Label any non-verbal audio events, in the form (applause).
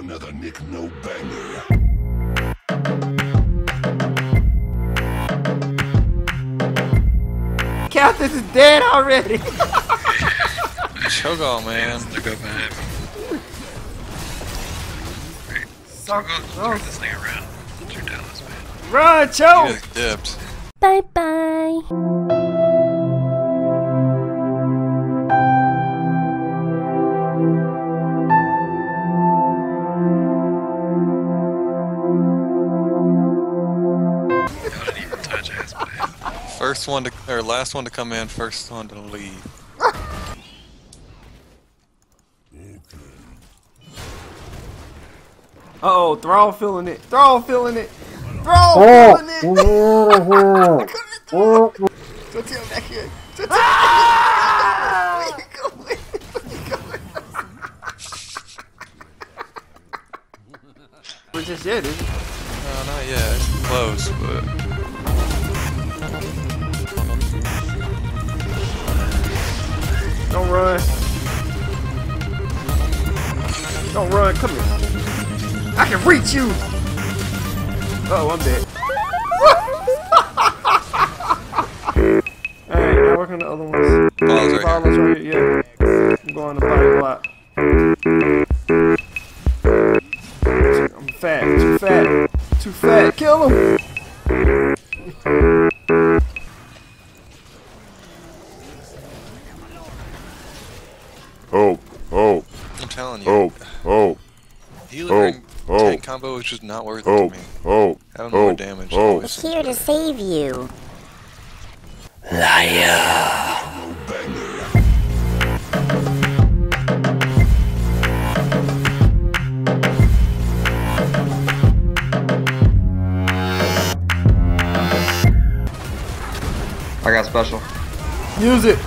Another Nick Ngo Banger. Captain is dead already. (laughs) Cho'Gall, man. Look up at him. Suck- Go, oh, turn this thing around. Turn down this man. Run, He Cho! just dipped. Bye First one to, or last one to come in, first one to leave. Uh oh, Thrall feeling it. Thrall feeling it. Thrall feeling (laughs) it. Don't tell back here. Don't tell Where you going? Where you going? We're just yet, is it? No, not yet. It's close, but Don't run. Don't run. Come here. I can reach you. Uh oh, I'm dead. Alright, now work on the other ones. Paul's right right here, yeah. I'm going to body block. I'm fat, too fat, too fat. Kill him. Oh, oh, I'm telling you, oh, oh, healer and oh, tank combo is just not worth it oh, to me. oh, Having more oh, damage. oh. always It's here to save you. Ngo Banger. I got special. Use it.